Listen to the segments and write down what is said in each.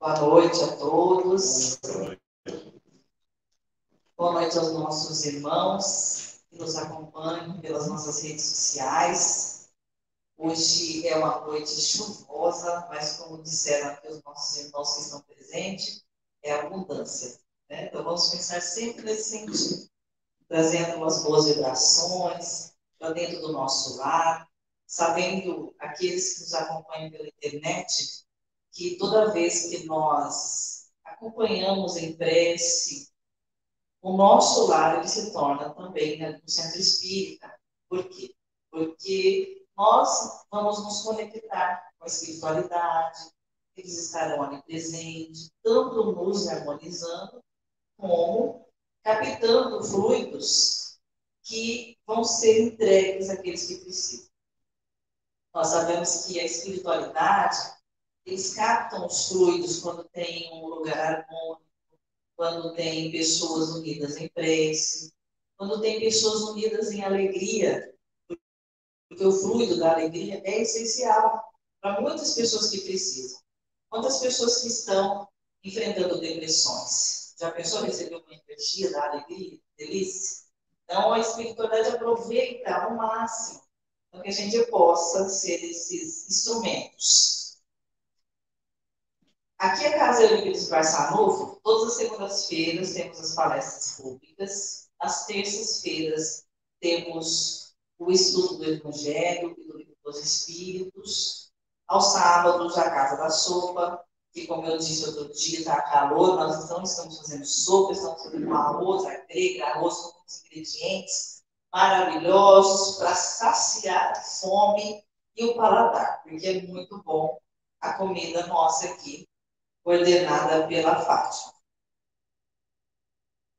Boa noite a todos. Boa noite aos nossos irmãos que nos acompanham pelas nossas redes sociais. Hoje é uma noite chuvosa, mas como disseram aqui os nossos irmãos que estão presentes, é abundância. Né? Então vamos pensar sempre nesse sentido, trazendo umas boas vibrações para dentro do nosso lar, sabendo aqueles que nos acompanham pela internet que toda vez que nós acompanhamos em prece, o nosso lar ele se torna também né, um centro espírita. Por quê? Porque nós vamos nos conectar com a espiritualidade, eles estarão ali presentes, tanto nos harmonizando, como captando fluidos que vão ser entregues àqueles que precisam. Nós sabemos que a espiritualidade, eles captam os fluidos quando tem um lugar harmônico, quando tem pessoas unidas em prece, quando tem pessoas unidas em alegria, porque o fluido da alegria é essencial para muitas pessoas que precisam. Quantas pessoas que estão enfrentando depressões? Já pensou receber uma energia da alegria, delícia? Então, a espiritualidade aproveita ao máximo para que a gente possa ser esses instrumentos. Aqui a Casa Eurípides Barça Novo, todas as segundas-feiras temos as palestras públicas, às terças-feiras temos o estudo do Evangelho e do Livro dos Espíritos, aos sábados a Casa da Sopa, que como eu disse outro dia, está calor, nós não estamos fazendo sopa, estamos fazendo arroz, a grega, arroz com os ingredientes maravilhosos para saciar a fome e o paladar, porque é muito bom a comida nossa aqui, coordenada pela Fátima.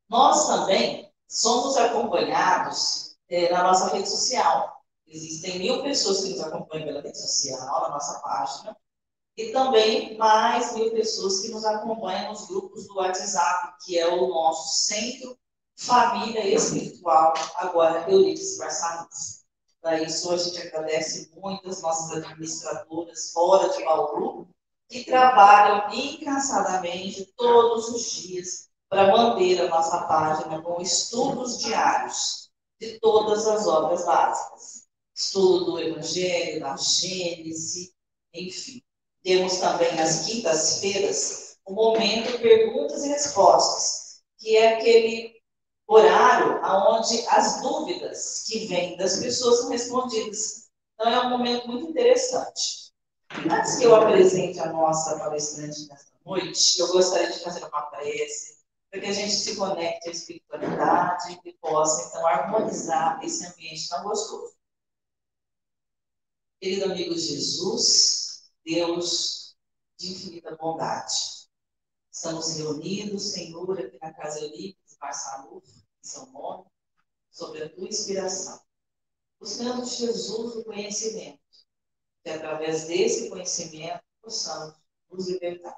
Nós também somos acompanhados é, na nossa rede social. Existem mil pessoas que nos acompanham pela rede social, na nossa página, e também mais mil pessoas que nos acompanham nos grupos do WhatsApp, que é o nosso centro família espiritual, agora Euripides Barçanus. Para isso, a gente agradece muito as nossas administradoras fora de Bauru, que trabalham incansadamente todos os dias para manter a nossa página com estudos diários de todas as obras básicas. Estudo do Evangelho, da Gênese, enfim. Temos também nas quintas-feiras o momento perguntas e respostas, que é aquele horário onde as dúvidas que vêm das pessoas são respondidas. Então, é um momento muito interessante. Antes que eu apresente a nossa palestrante nesta noite, eu gostaria de fazer uma prece para que a gente se conecte à espiritualidade e possa, então, harmonizar esse ambiente tão gostoso. Querido amigo Jesus, Deus de infinita bondade, estamos reunidos, Senhor, aqui na Casa Olímpica, Marçalu, em São Paulo, sobre a tua inspiração, buscando Jesus o conhecimento, que através desse conhecimento possamos nos libertar.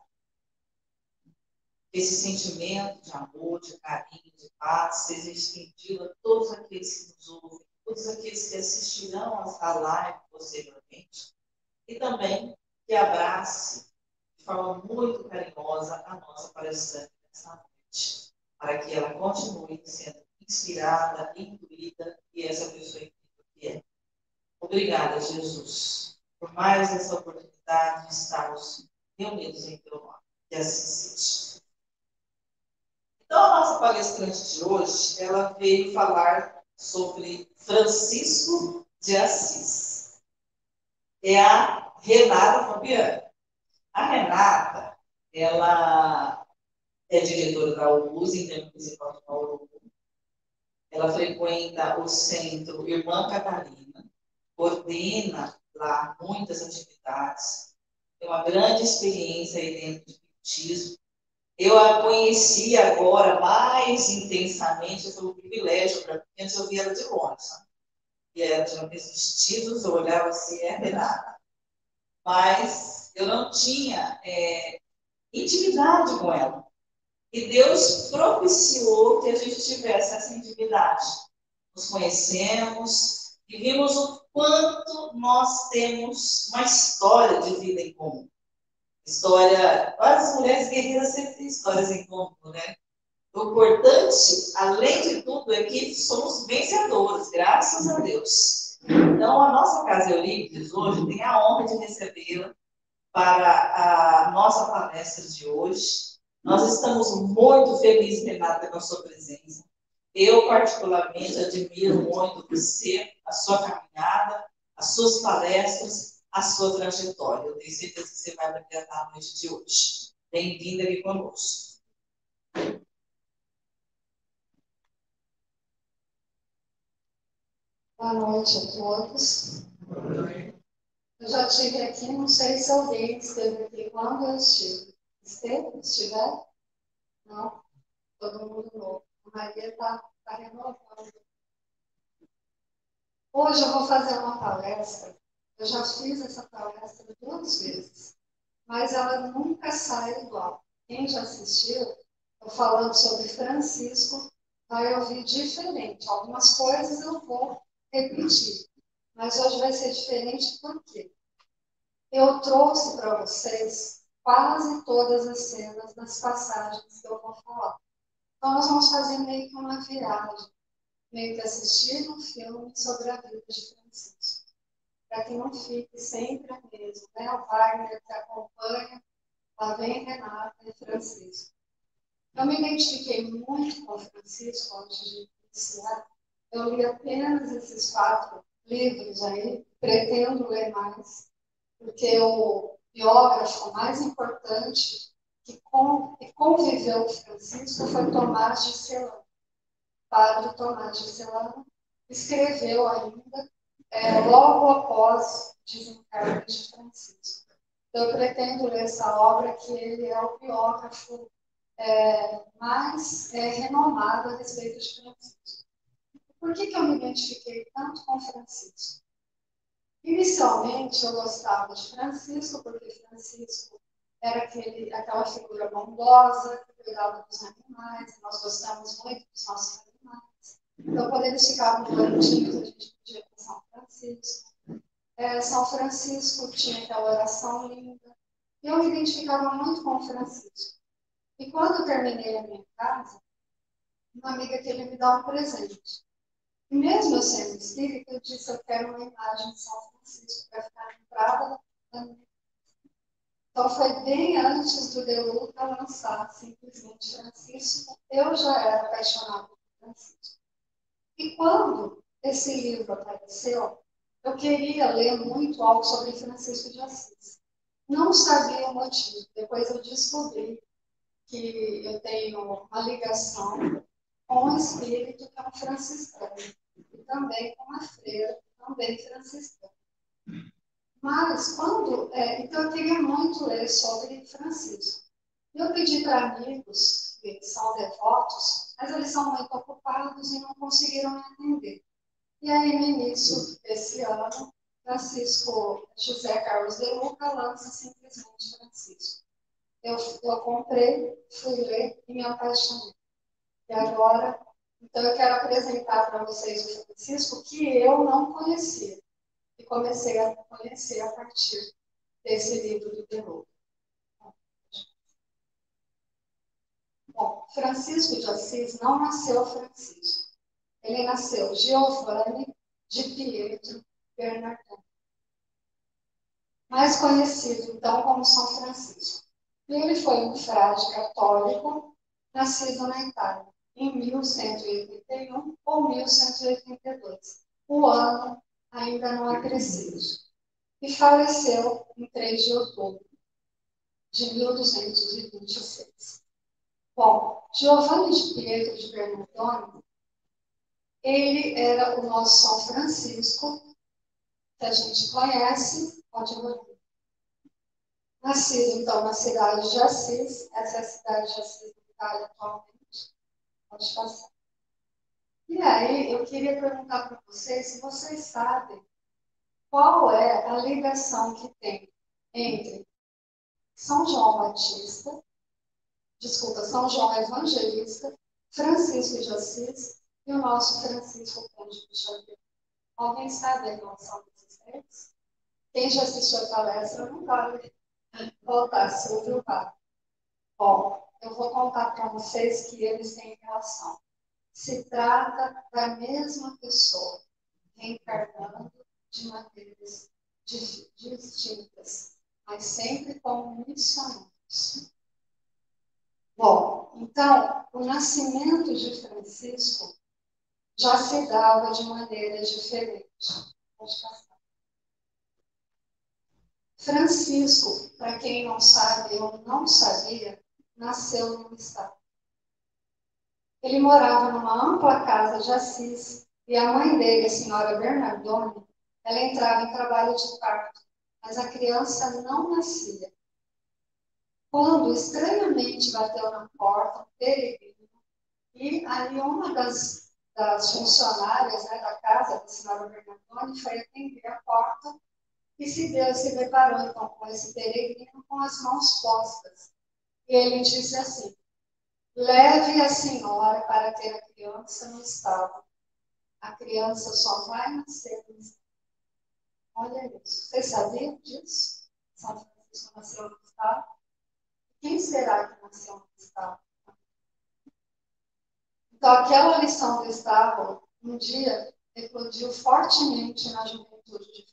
Esse sentimento de amor, de carinho, de paz seja estendido a todos aqueles que nos ouvem, todos aqueles que assistirão à live posteriormente, e também que abrace de forma muito carinhosa a nossa palestrante nessa noite para que ela continue sendo inspirada, intuída e essa pessoa que é. Obrigada, Jesus, por mais essa oportunidade de estarmos reunidos em teu nome. Que assim seja. Então, a nossa palestrante de hoje, ela veio falar sobre Francisco de Assis. É a Renata Fabiano. A Renata, ela é diretora da UBUS, principal de Bauru. Ela frequenta o centro Irmã Catarina, coordena lá muitas atividades, tem uma grande experiência aí dentro de espiritismo. Eu a conheci agora mais intensamente, foi um privilégio para mim, antes eu via ela de longe. Sabe? E ela tinha vestidos, eu olhava assim, é Renata. Mas eu não tinha é, intimidade com ela. E Deus propiciou que a gente tivesse essa intimidade. Nos conhecemos e vimos o quanto nós temos uma história de vida em comum. História, as mulheres guerreiras sempre têm histórias em comum, né? O importante, além de tudo, é que somos vencedores, graças a Deus. Então, a nossa Casa Eurípides hoje tem a honra de recebê-la para a nossa palestra de hoje. Nós estamos muito felizes, Renata, com a sua presença. Eu, particularmente, admiro muito você, a sua caminhada, as suas palestras, a sua trajetória. Eu tenho certeza que você vai brilhar na noite de hoje. Bem-vinda aqui conosco. Boa noite a todos. Eu já estive aqui, não sei se alguém esteve aqui quando eu estive. Esteve? Estiver? Não? Todo mundo novo. Maria está tá renovando. Hoje eu vou fazer uma palestra. Eu já fiz essa palestra duas vezes, mas ela nunca sai igual. Quem já assistiu, eu falando sobre Francisco, vai ouvir diferente. Algumas coisas eu vou repetir. Mas hoje vai ser diferente porque eu trouxe para vocês quase todas as cenas das passagens que eu vou falar. Então, nós vamos fazer meio que uma viagem, meio que assistir um filme sobre a vida de Francisco. Para que não fique sempre a mesma, né? O Wagner que acompanha, lá vem Renata e Francisco. Eu me identifiquei muito com Francisco antes de iniciar, eu li apenas esses quatro livros aí, pretendo ler mais, porque o biógrafo mais importante que, conviveu com Francisco foi Tomás de Celano. Padre Tomás de Celano escreveu ainda é, logo após o desencarne de Francisco. Eu pretendo ler essa obra, que ele é o biógrafo é, mais é, renomado a respeito de Francisco. Por que, que eu me identifiquei tanto com Francisco? Inicialmente, eu gostava de Francisco, porque Francisco era aquele, aquela figura bondosa, que cuidava dos animais, nós gostamos muito dos nossos animais. Então, quando eles ficavam doentinhos, a gente pedia para São Francisco. É, São Francisco tinha aquela oração linda. E eu me identificava muito com Francisco. E quando eu terminei a minha casa, uma amiga queria me dar um presente. E mesmo eu sendo espírita, eu disse, eu quero uma imagem de São Francisco para ficar na entrada da minha então, foi bem antes do Deluca lançar simplesmente Francisco, eu já era apaixonada por Francisco. E quando esse livro apareceu, eu queria ler muito algo sobre Francisco de Assis. Não sabia o motivo. Depois eu descobri que eu tenho uma ligação com o espírito que é um franciscano também com uma freira, também franciscana. Mas quando. É, então, eu queria muito ler sobre Francisco. Eu pedi para amigos que são devotos, mas eles são muito ocupados e não conseguiram me atender. E aí, no início desse ano, Francisco José Carlos de Luca lança simplesmente Francisco. Eu, eu comprei, fui ler e me apaixonei. E agora então, eu quero apresentar para vocês o Francisco que eu não conhecia. E comecei a conhecer a partir desse livro do Deleuze. Bom, Francisco de Assis não nasceu Francisco. Ele nasceu Giovanni de Pietro Bernardino. Mais conhecido, então, como São Francisco. Ele foi um frade católico nascido na Itália em 1181 ou 1182. O ano ainda não preciso. E faleceu em 3 de outubro de 1226. Bom, Giovanni de Pietro de Bernardone, ele era o nosso São Francisco, que a gente conhece, pode ouvir. Nascido, então, na cidade de Assis, essa é a cidade de Assis, Itália, atualmente Pode passar. E aí, eu queria perguntar para vocês se vocês sabem qual é a ligação que tem entre São João Batista, desculpa, São João Evangelista, Francisco de Assis e o nosso Francisco Conde de Xavier. Alguém sabe a relação desses três? Quem já assistiu a palestra não vale. voltar sobre o pai. Bom, eu vou contar para vocês que eles têm relação. Se trata da mesma pessoa, reencarnando de maneiras distintas, mas sempre como missionários. Bom, então, o nascimento de Francisco já se dava de maneira diferente. Pode passar. Francisco, para quem não sabe ou não sabia, nasceu no estado. Ele morava numa ampla casa de Assis e a mãe dele, a senhora Bernardone, ela entrava em trabalho de parto, mas a criança não nascia. Quando estranhamente bateu na porta um peregrino, e aí uma das, das funcionárias né, da casa, da senhora Bernardone, foi atender a porta e se Deus se deparou então com esse peregrino com as mãos postas. E ele disse assim: Leve a senhora para ter a criança no estábulo. A criança só vai nascer no estábulo. Olha isso. Vocês sabiam disso? São Francisco nasceu no estábulo. Quem será que nasceu no estábulo? Então, aquela lição do estábulo, um dia, eclodiu fortemente na juventude de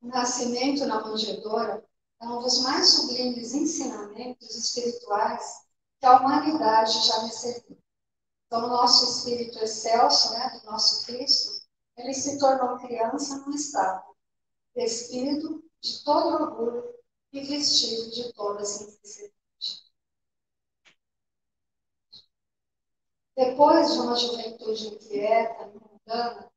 o nascimento na manjedoura é um dos mais sublimes ensinamentos espirituais que a humanidade já recebeu. Então, o nosso espírito excelso, né, do nosso Cristo, ele se tornou criança num estado despido de todo orgulho e vestido de toda simplicidade. Depois de uma juventude inquieta mundana,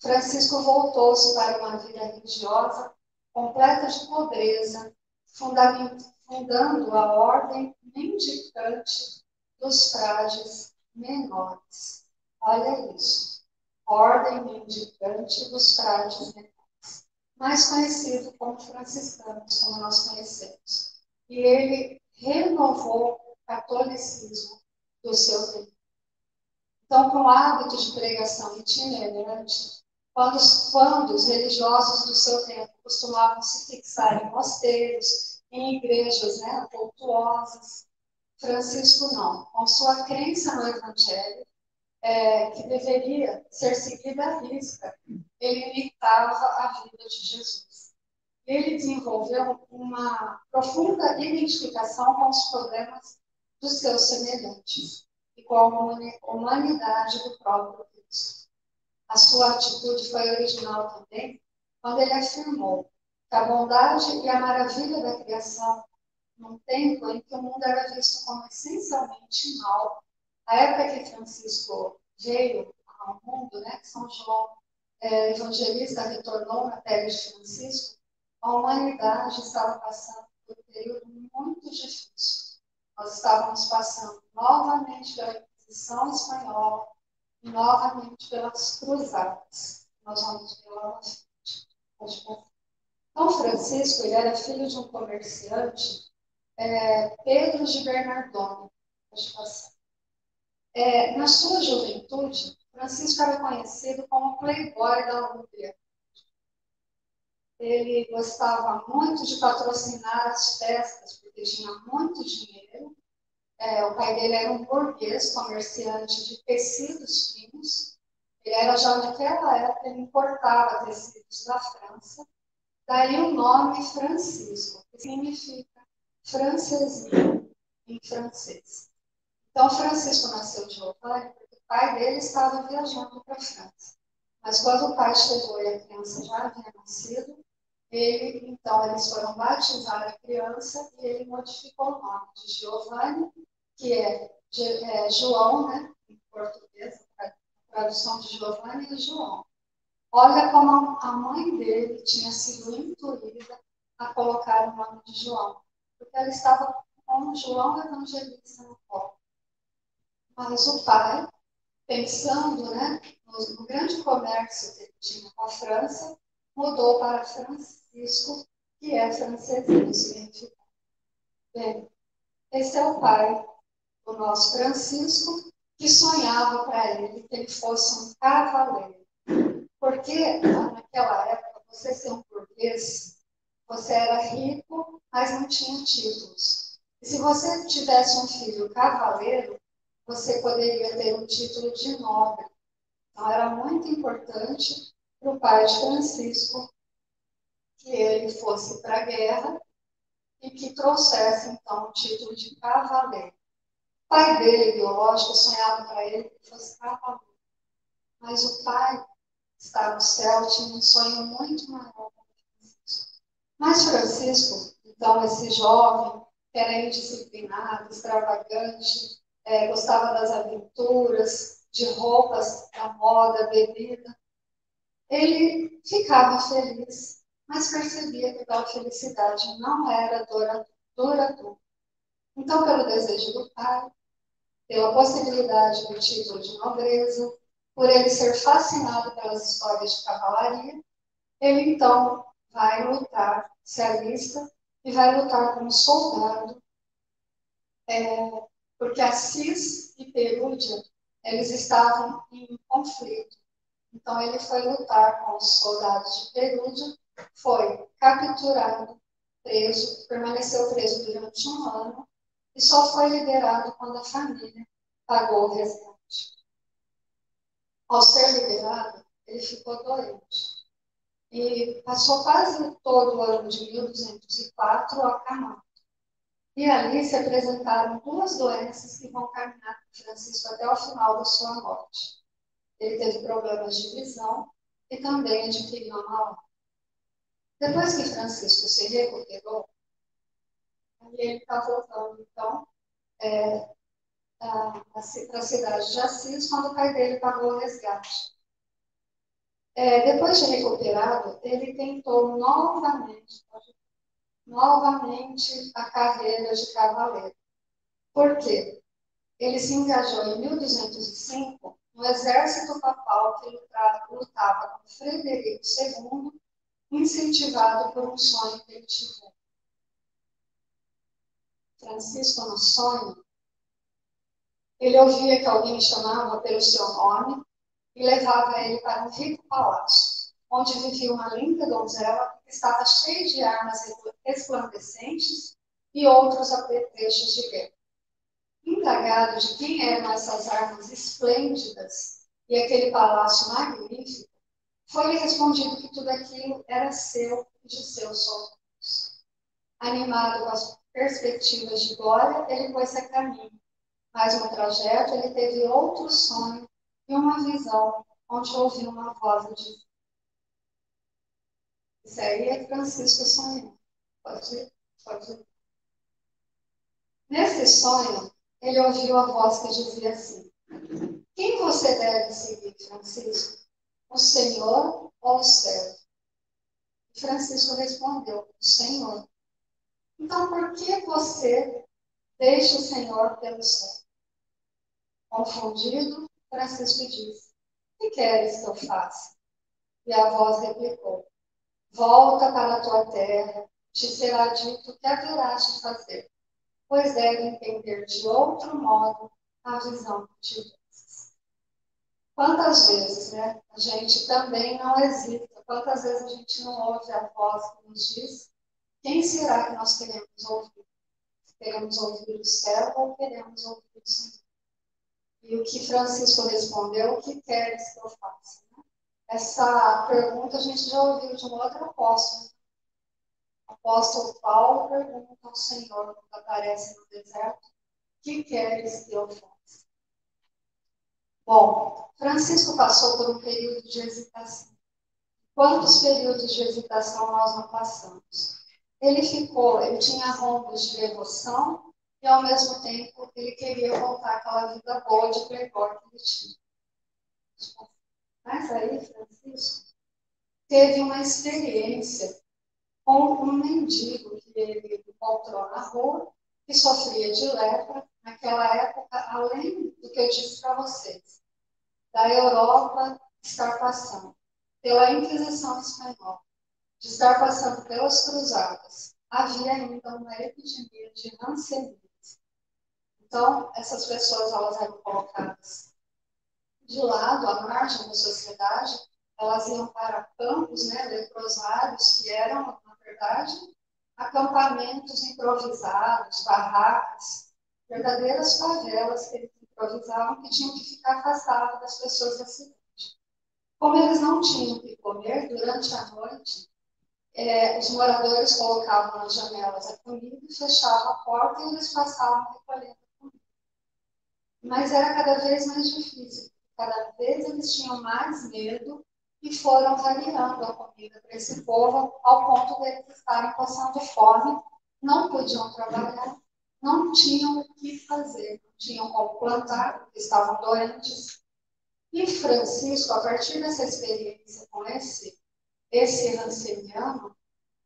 Francisco voltou-se para uma vida religiosa completa de pobreza, fundando a ordem mendicante dos frades menores. Olha isso. Ordem mendicante dos frades menores. Mais conhecido como franciscanos, como nós conhecemos. E ele renovou o catolicismo do seu tempo. Então, com o hábito de pregação itinerante, quando, quando os religiosos do seu tempo costumavam se fixar em mosteiros, em igrejas né, cultuosas, Francisco não. Com sua crença no Evangelho, é, que deveria ser seguida à risca, ele imitava a vida de Jesus. Ele desenvolveu uma profunda identificação com os problemas dos seus semelhantes e com a humanidade do próprio Cristo. A sua atitude foi original também quando ele afirmou que a bondade e a maravilha da criação, num tempo em que o mundo era visto como essencialmente mal, a época que Francisco veio ao mundo, né, São João é, evangelista retornou na pele de Francisco, a humanidade estava passando por um período muito difícil. Nós estávamos passando novamente pela Inquisição Espanhola, novamente pelas cruzadas. Nós vamos ver lá na frente. Então, Francisco, ele era filho de um comerciante, é, Pedro de Bernardone. É, na sua juventude, Francisco era conhecido como playboy da Hungria. Ele gostava muito de patrocinar as festas, porque tinha muito dinheiro é, o pai dele era um burguês, comerciante de tecidos finos. Ele era já naquela época, ele importava tecidos da França. Daí o nome Francisco, que significa francesinho em francês. Então, Francisco nasceu de Giovanni porque o pai dele estava viajando para a França. Mas quando o pai chegou e a criança já havia nascido, ele, então, eles foram batizar a criança e ele modificou o nome de Giovanni que é, é João, né, em português, a tradução de Giovanni é João. Olha como a mãe dele tinha sido intuída a colocar o nome de João, porque ela estava com João Evangelista no colo. Mas o pai, pensando né, no, no grande comércio que ele tinha com a França, mudou para Francisco, que é francesinho, significa. Bem, esse é o pai o nosso Francisco, que sonhava para ele que ele fosse um cavaleiro. Porque naquela época, você ser um burguês você era rico, mas não tinha títulos. E se você tivesse um filho cavaleiro, você poderia ter um título de nobre. Então, era muito importante para o pai de Francisco que ele fosse para a guerra e que trouxesse, então, o título de cavaleiro. O pai dele, biológico, sonhava para ele que fosse cavaleiro. Mas o pai, está no céu, tinha um sonho muito maior mas Francisco, então, esse jovem, que era indisciplinado, extravagante, é, gostava das aventuras, de roupas da moda, bebida, ele ficava feliz, mas percebia que aquela felicidade não era duradoura. Então, pelo desejo do pai, pela possibilidade do título de nobreza, por ele ser fascinado pelas histórias de cavalaria, ele então vai lutar, se alista e vai lutar como soldado, é, porque Assis e Perúdia, eles estavam em conflito. Então ele foi lutar com os soldados de Perúdia, foi capturado, preso, permaneceu preso durante um ano e só foi liberado quando a família pagou o resgate. Ao ser liberado, ele ficou doente e passou quase todo o ano de 1204 acamado. E ali se apresentaram duas doenças que vão caminhar com Francisco até o final da sua morte. Ele teve problemas de visão e também adquiriu uma malária. Depois que Francisco se recuperou, ele está voltando, então, é, para a cidade de Assis, quando o pai dele pagou o resgate. É, depois de recuperado, ele tentou novamente, novamente a carreira de cavaleiro. Por quê? Ele se engajou em 1205 no exército papal que lutava com Frederico II, incentivado por um sonho que ele tivera. Francisco, no sonho, ele ouvia que alguém chamava pelo seu nome e levava ele para um rico palácio, onde vivia uma linda donzela que estava cheia de armas resplandecentes e outros apetrechos de guerra. Indagado de quem eram essas armas esplêndidas e aquele palácio magnífico, foi-lhe respondido que tudo aquilo era seu e de seus soldados. Animado com as perspectivas de glória, ele pôs-se a caminho. Mas no trajeto ele teve outro sonho e uma visão onde ouviu uma voz de Isso aí é Francisco sonhando. Pode, pode. Nesse sonho, ele ouviu a voz que dizia assim: Quem você deve seguir, Francisco? O Senhor ou o servo? Francisco respondeu: O Senhor. Então, por que você deixa o Senhor pelo céu? Confundido, Francisco disse: Que queres que eu faça? E a voz replicou: Volta para a tua terra, te será dito o que haverás de fazer, pois deve entender de outro modo a visão que tivesses. Quantas vezes, né? A gente também não hesita, quantas vezes a gente não ouve a voz que nos diz quem será que nós queremos ouvir? Queremos ouvir o céu ou queremos ouvir o Senhor? E o que Francisco respondeu, o que queres que eu faça? Né? Essa pergunta a gente já ouviu de um outro apóstolo. O apóstolo Paulo pergunta ao Senhor, quando aparece no deserto, o que queres que eu faça? Bom, Francisco passou por um período de hesitação. Quantos períodos de hesitação nós não passamos? Ele ficou, ele tinha rombos de devoção e ao mesmo tempo ele queria voltar àquela vida boa de playboy que ele tinha. Mas aí, Francisco teve uma experiência com um mendigo que ele encontrou na rua, que sofria de lepra, naquela época, além do que eu disse para vocês, da Europa estar passando pela Inquisição Espanhola, de estar passando pelas cruzadas, havia ainda uma epidemia de hanseníase então, essas pessoas elas eram colocadas de lado, à margem da sociedade, elas iam para campos né, leprosários, que eram, na verdade, acampamentos improvisados, barracas, verdadeiras favelas que eles improvisavam que tinham que ficar afastados das pessoas da cidade. Como eles não tinham que comer durante a noite, é, os moradores colocavam nas janelas a comida fechavam a porta e eles passavam recolhendo. Mas era cada vez mais difícil, cada vez eles tinham mais medo e foram variando a comida para esse povo ao ponto de eles estarem passando fome, não podiam trabalhar, não tinham o que fazer, não tinham como plantar, estavam doentes. E Francisco, a partir dessa experiência com esse, esse ranceniano,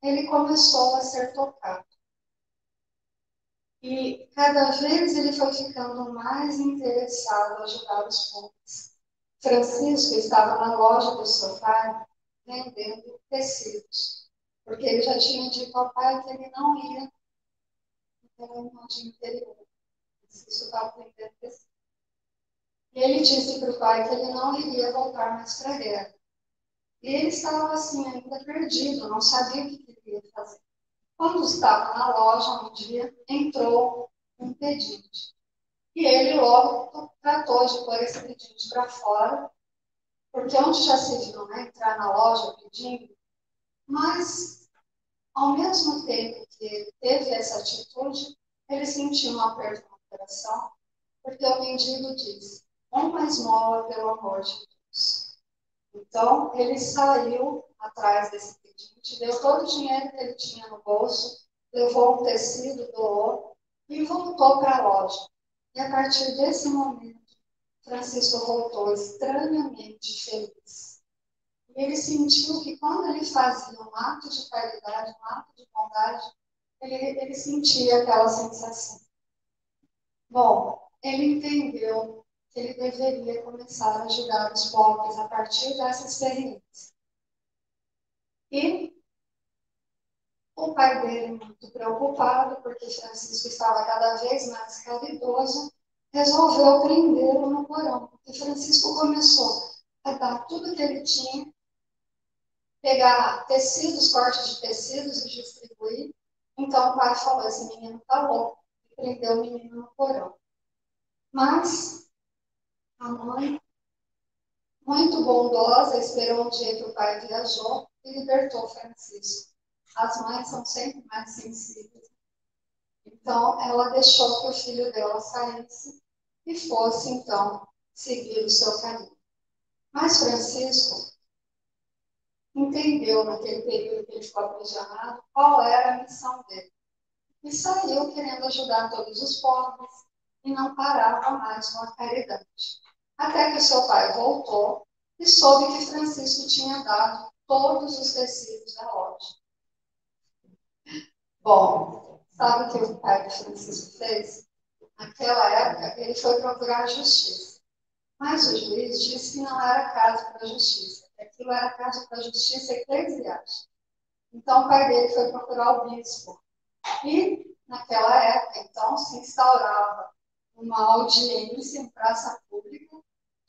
ele começou a ser tocado. E cada vez ele foi ficando mais interessado em ajudar os pobres. Francisco estava na loja do pai vendendo tecidos, porque ele já tinha dito ao pai que ele não ia no interior. Francisco estava vendendo tecidos. E ele disse para o pai que ele não iria voltar mais para a guerra. E ele estava assim, ainda perdido, não sabia o que queria fazer. Quando estava na loja, um dia, entrou um pedinte. E ele logo tratou de pôr esse pedinte para fora, porque onde já se viu, né, entrar na loja pedindo, mas ao mesmo tempo que ele teve essa atitude, ele sentiu um aperto no coração, porque o mendigo disse: uma esmola pelo amor de Deus. Então, ele saiu atrás desse deu todo o dinheiro que ele tinha no bolso, levou um tecido, doou e voltou para a loja. E a partir desse momento, Francisco voltou estranhamente feliz. E ele sentiu que quando ele fazia um ato de caridade, um ato de bondade, ele, ele sentia aquela sensação. Bom, ele entendeu que ele deveria começar a ajudar os pobres a partir dessa experiência. E o pai dele, muito preocupado, porque Francisco estava cada vez mais caridoso, resolveu prendê-lo no porão. E Francisco começou a dar tudo que ele tinha, pegar tecidos, cortes de tecidos e distribuir. Então o pai falou: esse menino está louco, e prendeu o menino no porão. Mas a mãe, muito bondosa, esperou um dia que o pai viajou e libertou Francisco. As mães são sempre mais sensíveis. Então, ela deixou que o filho dela saísse e fosse, então, seguir o seu caminho. Mas Francisco entendeu, naquele período que ele ficou aprisionado, qual era a missão dele. E saiu querendo ajudar todos os pobres e não parava mais com a caridade até que seu pai voltou e soube que Francisco tinha dado todos os tecidos da loja. Bom, sabe o que o pai de Francisco fez? Naquela época, ele foi procurar a justiça. Mas o juiz disse que não era caso para a justiça, que aquilo era caso para a justiça eclesiástica. Então, o pai dele foi procurar o bispo. E, naquela época, então, se instaurava uma audiência em praça pública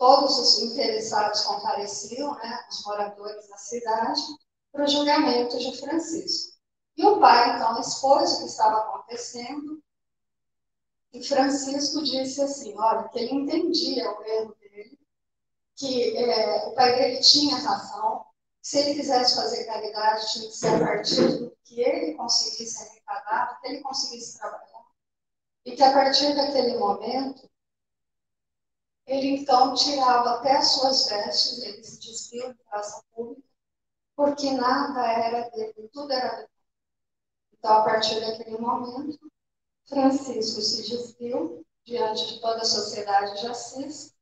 todos os interessados compareciam, né, os moradores da cidade, para o julgamento de Francisco. E o pai, então, expôs o que estava acontecendo, e Francisco disse assim, olha, que ele entendia o erro dele, que é, o pai dele tinha razão, se ele quisesse fazer caridade, tinha que ser a partir do que ele conseguisse arrecadar, que ele conseguisse trabalhar, e que a partir daquele momento, ele então tirava até as suas vestes, ele se despiu em praça pública, porque nada era dele, tudo era dele. Então, a partir daquele momento, Francisco se despiu diante de toda a sociedade de Assis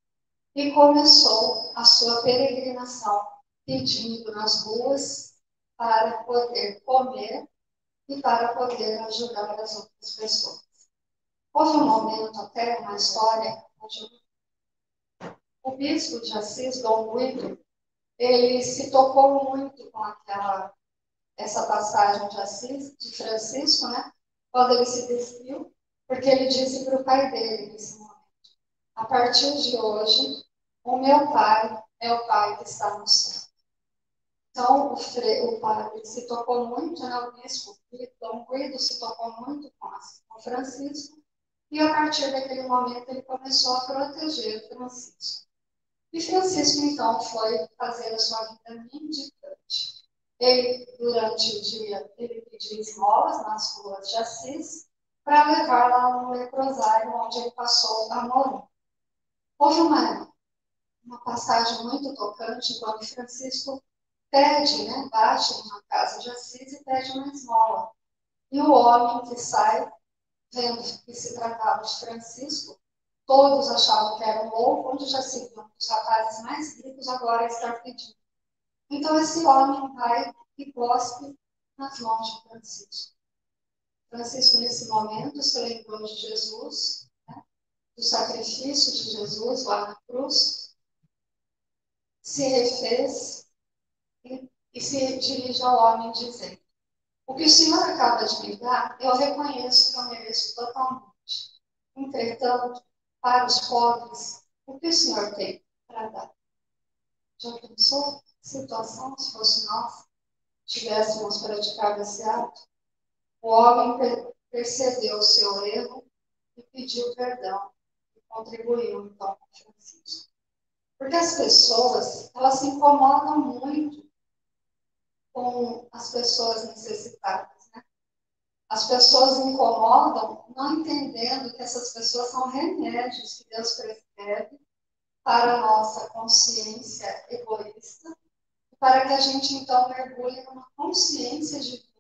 e começou a sua peregrinação, pedindo nas ruas para poder comer e para poder ajudar as outras pessoas. Houve um momento até na história onde o bispo de Assis, Dom Guido, ele se tocou muito com aquela essa passagem de Assis, de Francisco, né? Quando ele se despiu, porque ele disse para o pai dele nesse momento: a partir de hoje, o meu pai é o pai que está no céu. Então, o, fre, o padre se tocou muito, né, o bispo Dom Guido se tocou muito com, com Francisco, e a partir daquele momento ele começou a proteger Francisco. E Francisco, então, foi fazer a sua vida mendicante. Ele, durante o dia, ele pediu esmolas nas ruas de Assis para levar lá no leprosário onde ele passou a morar. Houve uma, uma passagem muito tocante quando Francisco pede, né, bate numa casa de Assis e pede uma esmola. E o homem que sai, vendo que se tratava de Francisco, todos achavam que era um louco, onde já se viu os rapazes mais ricos agora está pedindo. Então esse homem vai e cospe nas mãos de Francisco. Francisco, nesse momento, se lembrou de Jesus, né, do sacrifício de Jesus lá na cruz, se refez e, e se dirige ao homem dizendo: O que o Senhor acaba de me dar, eu reconheço que eu mereço totalmente. Entretanto, para os pobres, o que o Senhor tem para dar? Já pensou situação se fosse nós tivéssemos praticado esse ato? O homem percebeu o seu erro e pediu perdão e contribuiu então com Francisco. Porque as pessoas, elas se incomodam muito com as pessoas necessitadas? As pessoas incomodam não entendendo que essas pessoas são remédios que Deus prescreve para a nossa consciência egoísta, para que a gente então mergulhe numa consciência divina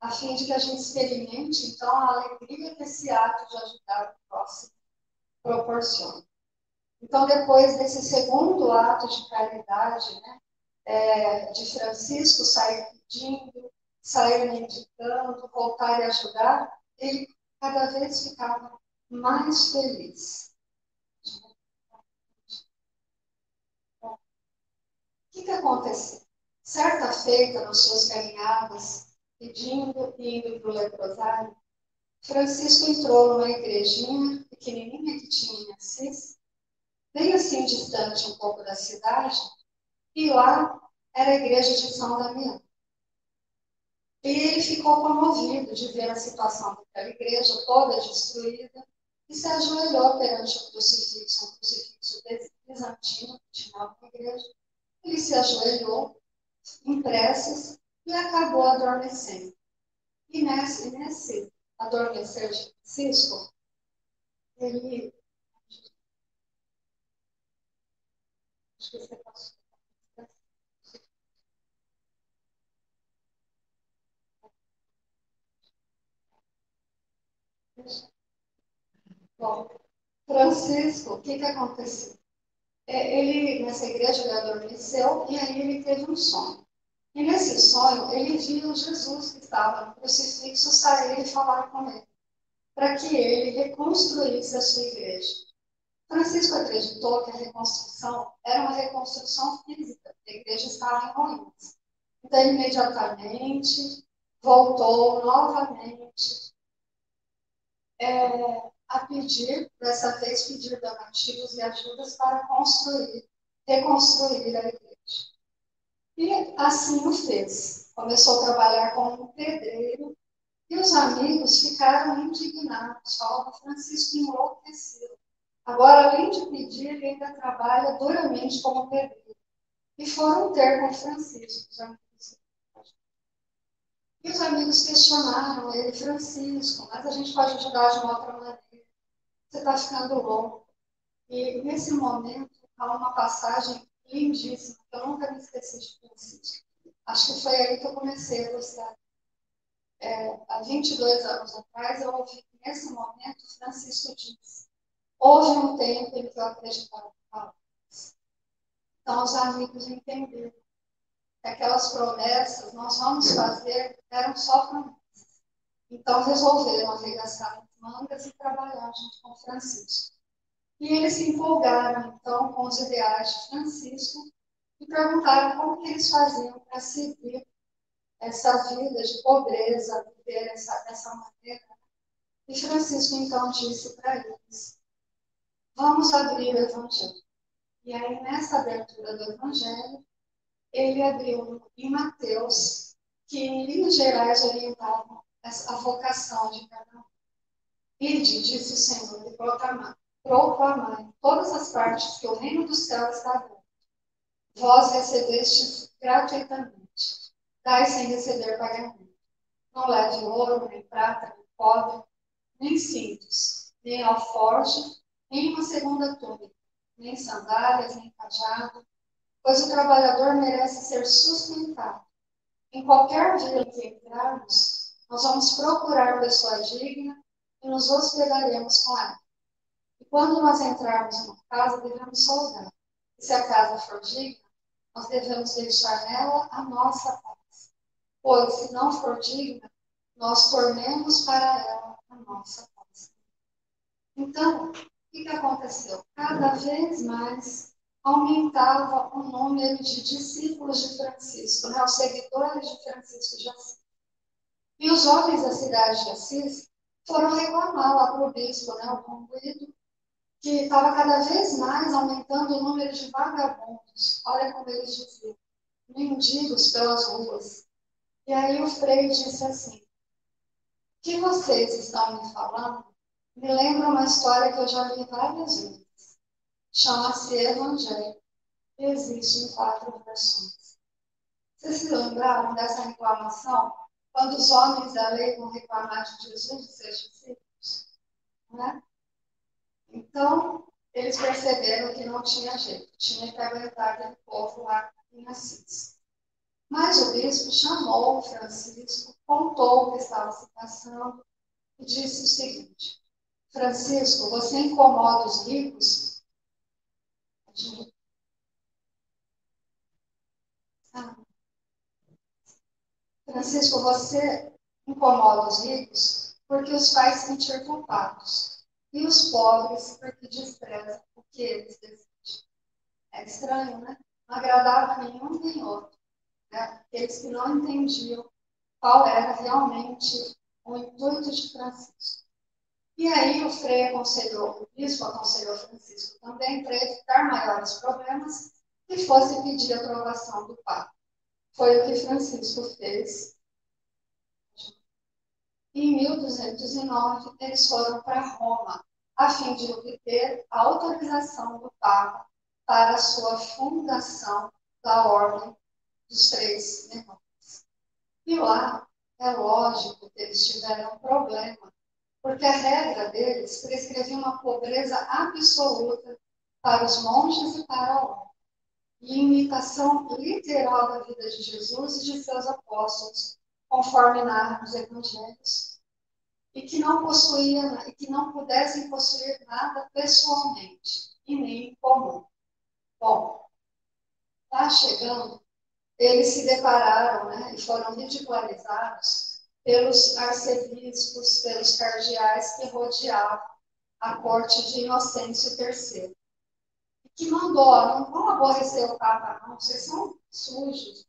a fim de que a gente experimente, então, a alegria que esse ato de ajudar o próximo proporciona. Então, depois desse segundo ato de caridade, né, é, de Francisco sair pedindo, sair indicando, voltar e ajudar, ele cada vez ficava mais feliz. o que, que aconteceu? Certa feita, nas suas caminhadas, pedindo e indo para o leprosário, Francisco entrou numa igrejinha pequenininha que tinha em Assis, bem assim distante um pouco da cidade, e lá era a igreja de São Damião. E ele ficou comovido de ver a situação daquela igreja toda destruída e se ajoelhou perante o crucifixo, um crucifixo bizantino que tinha na igreja. Ele se ajoelhou em preces e acabou adormecendo. E nesse, nesse adormecer de Francisco, ele. Acho que você passou. Bom, Francisco, o que, que aconteceu? É, ele, nessa igreja, ele adormeceu e aí ele teve um sonho. E nesse sonho, ele viu Jesus que estava no crucifixo sair e falar com ele, para que ele reconstruísse a sua igreja. Francisco acreditou que a reconstrução era uma reconstrução física, a igreja estava em ruínas. Então, imediatamente, voltou novamente é, a pedir, dessa vez, pedir donativos e ajudas para construir, reconstruir a igreja. E assim o fez. Começou a trabalhar como um pedreiro e os amigos ficaram indignados. Falavam, Francisco enlouqueceu. Agora, além de pedir, ele ainda trabalha duramente como pedreiro. E foram ter com Francisco, os amigos. E os amigos questionaram ele, Francisco, mas a gente pode ajudar de uma outra maneira. Você está ficando louco. E nesse momento, há uma passagem lindíssima, que eu nunca me esqueci de Francisco. Acho que foi aí que eu comecei a gostar. É, há 22 anos atrás, eu ouvi que nesse momento Francisco disse: Houve um tempo em que eu acreditava em palavras. Então, os amigos entenderam aquelas promessas nós vamos fazer eram só promessas. Então, resolveram arregaçar as mangas e trabalhar junto com Francisco. E eles se empolgaram, então, com os ideais de Francisco e perguntaram como que eles faziam para seguir essa vida de pobreza, viver essa, dessa maneira. E Francisco, então, disse para eles, vamos abrir o Evangelho. E aí, nessa abertura do Evangelho, ele abriu em Mateus, que em linhas gerais orientavam a vocação de cada um. Ide, disse o Senhor, e proclamar, proclamar em todas as partes que o reino do céu está dentro. Vós recebestes gratuitamente, dai sem receber pagamento. Não leve ouro, nem prata, nem cobre, nem cintos, nem alforje, nem uma segunda túnica, nem sandálias, nem cajado, pois o trabalhador merece ser sustentado. Em qualquer vila que entrarmos, nós vamos procurar pessoa digna e nos hospedaremos com ela. E quando nós entrarmos numa casa, devemos saudar. E se a casa for digna, nós devemos deixar nela a nossa paz. Pois, se não for digna, nós tornemos para ela a nossa paz. Então, o que, que aconteceu? Cada vez mais aumentava o número de discípulos de Francisco, né, os seguidores de Francisco de Assis. E os jovens da cidade de Assis foram reclamar lá para o bispo, né, o Conguido, que estava cada vez mais aumentando o número de vagabundos. Olha como eles diziam, mendigos pelas ruas. E aí o Frei disse assim: O que vocês estão me falando me lembra uma história que eu já li várias vezes. Chama-se Evangelho. Existe em quatro versões. Vocês se lembraram dessa reclamação? Quando os homens da lei vão reclamar de Jesus e seus discípulos? Né? Então, eles perceberam que não tinha jeito, tinha que aguentar aquele povo lá em Assis. Mas o bispo chamou o Francisco, contou o que estava se passando e disse o seguinte: Francisco, você incomoda os ricos? Ah. Francisco, você incomoda os ricos porque os faz sentir culpados e os pobres porque desprezam o que eles desejam. É estranho, né? Não agradava nenhum nem outro. Né? Aqueles que não entendiam qual era realmente o intuito de Francisco. E aí o Frei aconselhou, o bispo aconselhou Francisco também para evitar maiores problemas que fosse pedir a aprovação do Papa. Foi o que Francisco fez em 1209, eles foram para Roma, a fim de obter a autorização do Papa para a sua fundação da Ordem dos Três Irmãos. E lá, é lógico que eles tiveram um problema, porque a regra deles prescrevia uma pobreza absoluta para os monges e para ordem, e imitação literal da vida de Jesus e de seus apóstolos, conforme narra nos evangelhos, e que não possuía e que não pudessem possuir nada pessoalmente e nem em comum. Bom, lá chegando, eles se depararam né, e foram ridicularizados pelos arcebispos, pelos cardeais que rodeavam a corte de Inocêncio III. Que mandou, não vão aborrecer o Papa, não, vocês são sujos,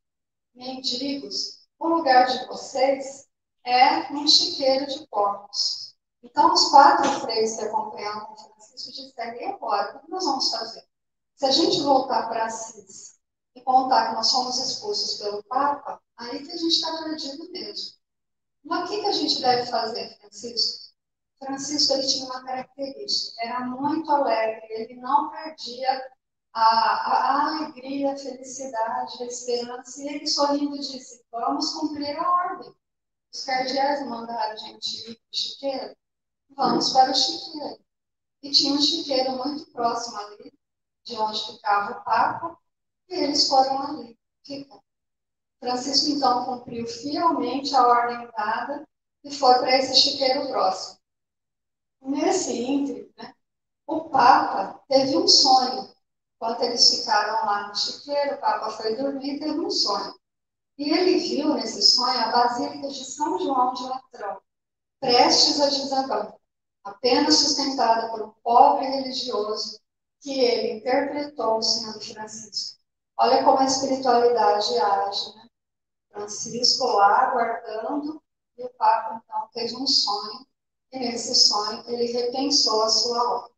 mendigos, o lugar de vocês é um chiqueiro de porcos. Então, os quatro freis que acompanham o Francisco disseram, e agora, o que nós vamos fazer? Se a gente voltar para Assis e contar que nós fomos expulsos pelo Papa, aí que a gente está perdido mesmo. Mas o que, que a gente deve fazer, Francisco? Francisco ele tinha uma característica, era muito alegre, ele não perdia a, a, a, alegria, a felicidade, a esperança. E ele sorrindo disse: Vamos cumprir a ordem. Os cardeais mandaram a gente ir para o chiqueiro, vamos para o chiqueiro. E tinha um chiqueiro muito próximo ali, de onde ficava o Papa, e eles foram ali ficar. Francisco então cumpriu fielmente a ordem dada e foi para esse chiqueiro próximo. Nesse ínterim, né, o Papa teve um sonho Enquanto eles ficaram lá no chiqueiro, o Papa foi dormir e teve um sonho. E ele viu nesse sonho a Basílica de São João de Latrão, prestes a desabar, apenas sustentada por um pobre religioso que ele interpretou sendo Francisco. Olha como a espiritualidade age, né? Francisco lá aguardando, e o Papa então teve um sonho, e nesse sonho ele repensou a sua ordem.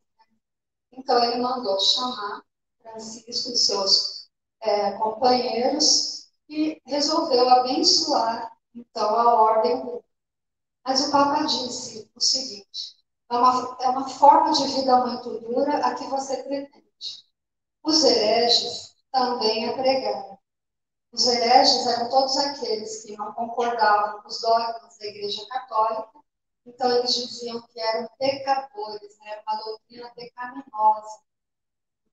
Então ele mandou chamar Francisco e seus é, companheiros e resolveu abençoar, então, a ordem. Mas o Papa disse o seguinte: é uma, é uma forma de vida muito dura a que você pretende. Os hereges também a pregaram. Os hereges eram todos aqueles que não concordavam com os dogmas da Igreja Católica, então eles diziam que eram pecadores, né? uma doutrina pecaminosa.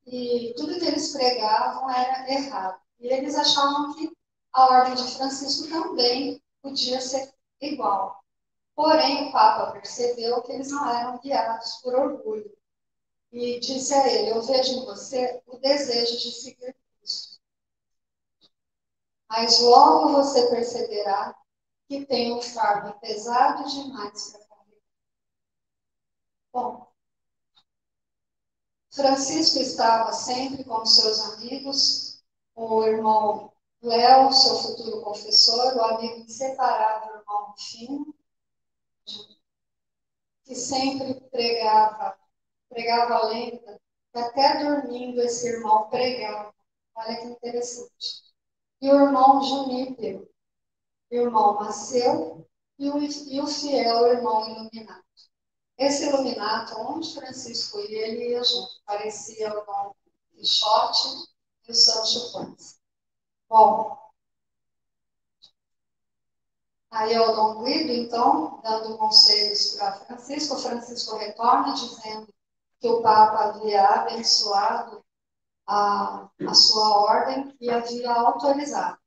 E tudo que eles pregavam era errado. E eles achavam que a ordem de Francisco também podia ser igual. Porém, o Papa percebeu que eles não eram guiados por orgulho. E disse a ele: Eu vejo em você o desejo de seguir. Mas logo você perceberá que tem um fardo pesado demais para carregar. Bom, Francisco estava sempre com seus amigos, o irmão Léo, seu futuro confessor, o amigo inseparável, irmão Fino, que sempre pregava, pregava lenta, e até dormindo esse irmão pregava. Olha que interessante. E o irmão Junípero, irmão Maceu, e o, e o fiel irmão Iluminato. Esse Iluminato, onde Francisco ia, ele ia junto. Parecia o Dom Quixote e o Sancho Panza. Bom, Aí é o Dom Guido, então, dando conselhos para Francisco. Francisco retorna dizendo que o Papa havia abençoado a, a sua ordem e havia autorizado.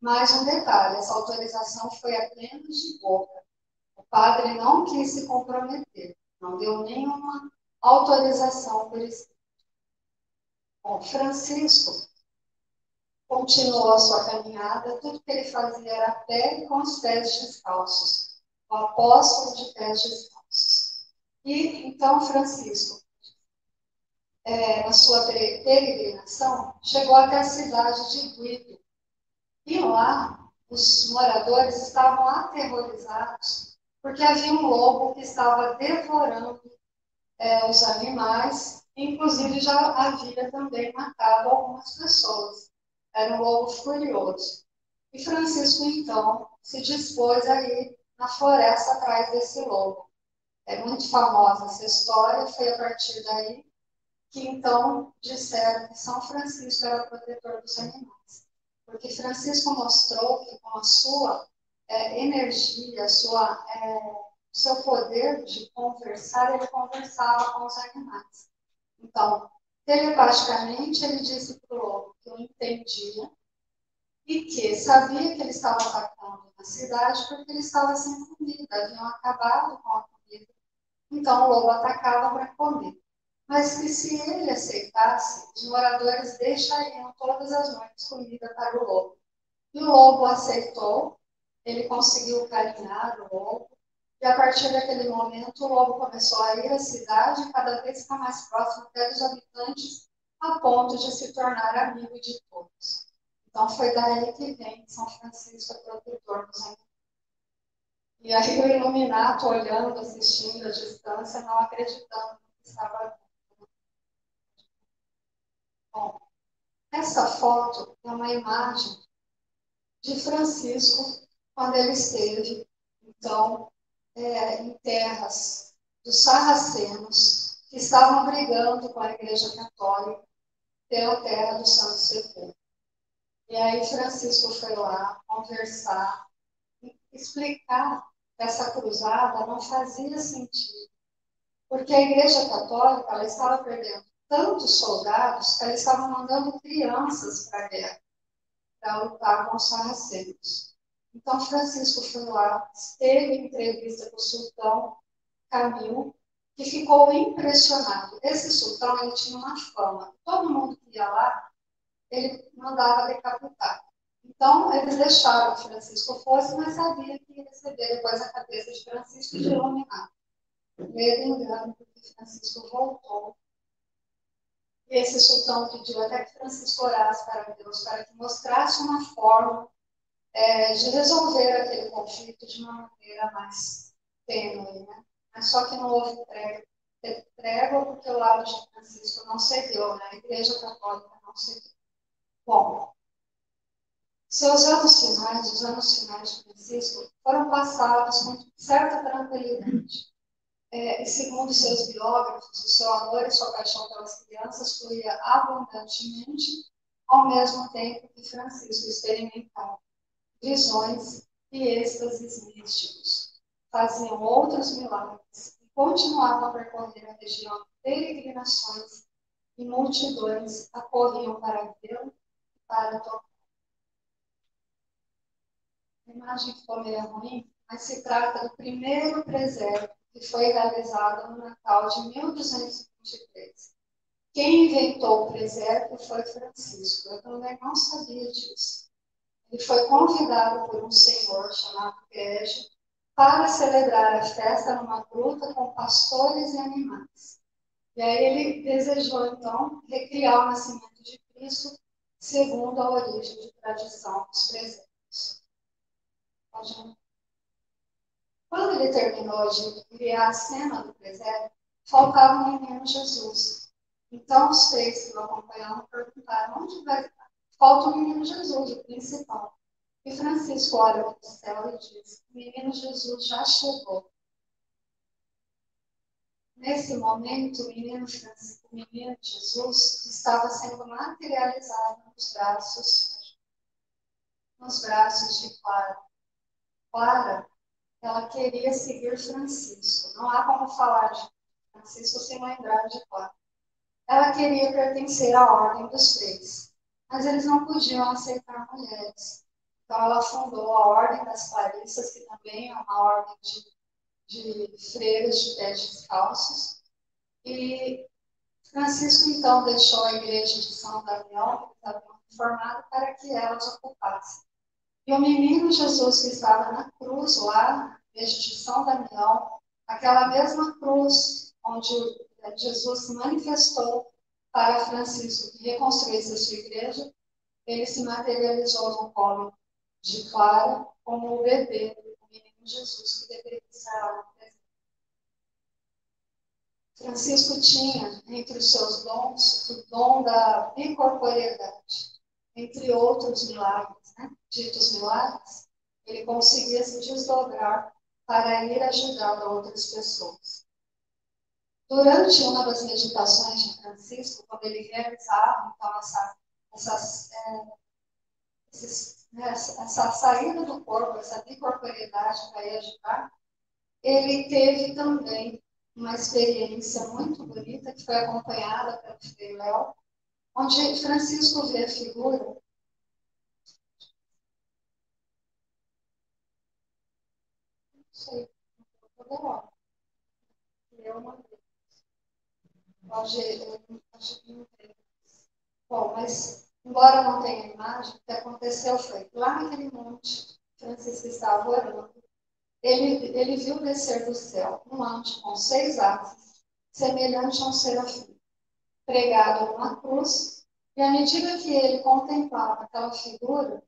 Mais um detalhe: essa autorização foi apenas de boca. O padre não quis se comprometer, não deu nenhuma autorização por escrito. Bom, Francisco continuou a sua caminhada, tudo que ele fazia era a pé com os pés descalços, o apóstolo de pés descalços. E então Francisco, é, na sua peregrinação, chegou até a cidade de Guido. E lá, os moradores estavam aterrorizados, porque havia um lobo que estava devorando é, os animais, inclusive já havia também matado algumas pessoas era um lobo furioso. E Francisco, então, se dispôs a ir na floresta atrás desse lobo. É muito famosa essa história, foi a partir daí que então disseram que São Francisco era protetor dos animais. Porque Francisco mostrou que com a sua é, energia, sua, é, seu poder de conversar, ele conversava com os animais. Então, Telepaticamente, ele disse para o lobo que eu entendia e que sabia que ele estava atacando na cidade porque ele estava sem comida, haviam acabado com a comida. Então, o lobo atacava para comer. Mas que se ele aceitasse, os moradores deixariam todas as noites comida para o lobo. E o lobo aceitou, ele conseguiu carinhar o lobo, e a partir daquele momento, o lobo começou a ir à cidade, cada vez ficar mais próximo dos habitantes, a ponto de se tornar amigo de todos. Então, foi daí que vem São Francisco, protetor dos. E aí, o iluminato, olhando, assistindo à distância, não acreditando no que estava. Bom, essa foto é uma imagem de Francisco quando ele esteve, então, é, em terras dos sarracenos que estavam brigando com a Igreja Católica pela terra do Santo Sepulcro. E aí Francisco foi lá conversar, explicar que essa cruzada não fazia sentido, porque a Igreja Católica ela estava perdendo tantos soldados que ela estava mandando crianças para a guerra, para lutar com os sarracenos. Então, Francisco foi lá, teve entrevista com o sultão Camil, que ficou impressionado. Esse sultão ele tinha uma fama. Todo mundo que ia lá, ele mandava decapitar. Então, eles deixaram que Francisco fosse, mas sabia que ia receber depois a cabeça de Francisco de iluminar. Medo engano, porque Francisco voltou. Esse sultão pediu até que Francisco orasse para Deus, para que mostrasse uma forma é, de resolver aquele conflito de uma maneira mais tênue, né? Mas só que não houve trégua, trégua porque o lado de Francisco não cedeu, né? A Igreja Católica não cedeu. Bom, seus anos finais, os anos finais de Francisco, foram passados com certa tranquilidade. É, segundo seus biógrafos, o seu amor e sua paixão pelas crianças fluía abundantemente, ao mesmo tempo que Francisco experimentava visões e êxtases místicos. Faziam outros milagres e continuavam a percorrer a região de peregrinações e multidões acorriam para vê-lo e para tocar. A imagem ficou meio ruim, mas se trata do primeiro presépio que foi realizado no Natal de 1223. Quem inventou o presépio foi Francisco. Eu também não sabia disso. Ele foi convidado por um senhor chamado Grégio para celebrar a festa numa gruta com pastores e animais. E aí ele desejou, então, recriar o nascimento de Cristo segundo a origem de tradição dos presépios. Quando ele terminou de criar a cena do presépio, faltava o menino Jesus. Então os três que o acompanhavam perguntaram onde vai estar? Falta o menino Jesus, o principal. E Francisco olha para o céu e diz: o menino Jesus já chegou. Nesse momento, o menino, o menino Jesus estava sendo materializado nos braços, nos braços de Clara. Clara, ela queria seguir Francisco. Não há como falar de Francisco sem lembrar de Clara. Ela queria pertencer à ordem dos três, mas eles não podiam aceitar mulheres. Então, ela fundou a Ordem das Clarissas, que também é uma ordem de de freiras de pés descalços. E Francisco, então, deixou a igreja de São Damião, que estava formada, para que elas ocupassem. E o menino Jesus que estava na cruz lá, igreja de São Damião, aquela mesma cruz onde Jesus se manifestou para Francisco que reconstruísse a sua igreja, ele se materializou no colo de Clara como o bebê Jesus, que deveria estar. Francisco tinha entre os seus dons o dom da bicorporeidade. Entre outros milagres, né? Ditos milagres, ele conseguia se desdobrar para ir ajudar outras pessoas. Durante uma das meditações de Francisco, quando ele realizava então, essa, essas, é, esses né, essa saída do corpo, essa bicorporeidade para ir ajudar, ele teve também uma experiência muito bonita que foi acompanhada pelo Frei Léo, onde Francisco vê a figura não sei, eu uma. Pode, Bom, mas embora não tenha imagem, o que aconteceu foi, lá naquele monte, Francisco estava orando, ele, ele viu descer do céu um anjo com seis asas, semelhante a um serafim, pregado numa cruz, e à medida que ele contemplava aquela figura,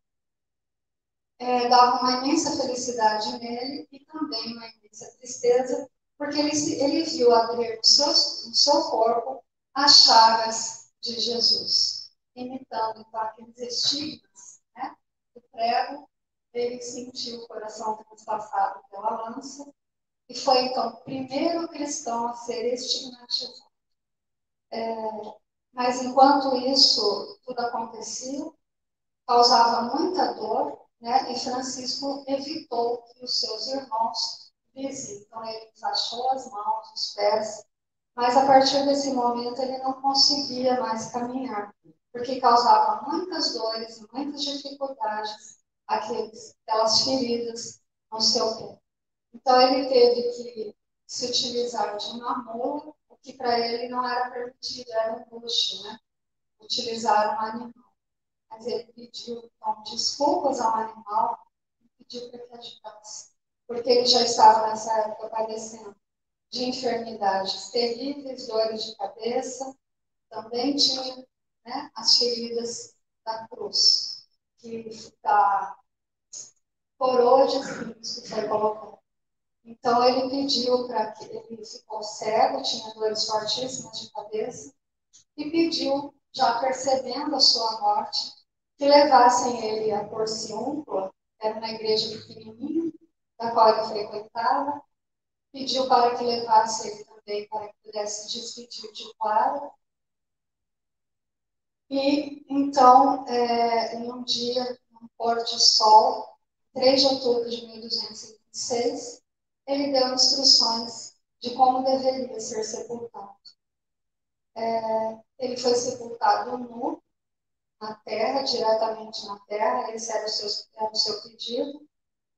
é, dava uma imensa felicidade nele e também uma imensa tristeza, porque ele, ele viu abrir no seu, no seu corpo as chagas de Jesus imitando então aqueles estigmas né, do prego, ele sentiu o coração transpassado pela lança e foi então o primeiro cristão a ser estigmatizado. É, mas enquanto isso tudo acontecia, causava muita dor, né? E Francisco evitou que os seus irmãos. Então ele enfaixou as mãos, os pés, mas a partir desse momento ele não conseguia mais caminhar porque causava muitas dores, muitas dificuldades aqueles, aquelas feridas no seu pé. Então ele teve que se utilizar de uma mula, o que para ele não era permitido, era um luxo, né? Utilizar um animal. Mas ele pediu então, desculpas ao animal e pediu para que ajudasse, porque ele já estava nessa época padecendo de enfermidades terríveis, dores de cabeça, também tinha né, as feridas da cruz, que da coroa de espinhos que foi colocada. Então ele pediu para que ele ficou cego, tinha dores fortíssimas de cabeça, e pediu, já percebendo a sua morte, que levassem ele a Porciúncula, era uma igreja pequenininha, da qual ele frequentava, pediu para que levasse ele também para que pudesse despedir de Clara. E então, é, em um dia, um pôr de sol, 3 de outubro de 1226, ele deu instruções de como deveria ser sepultado. É, ele foi sepultado nu, na terra, diretamente na terra, esse era o seu, era o seu pedido.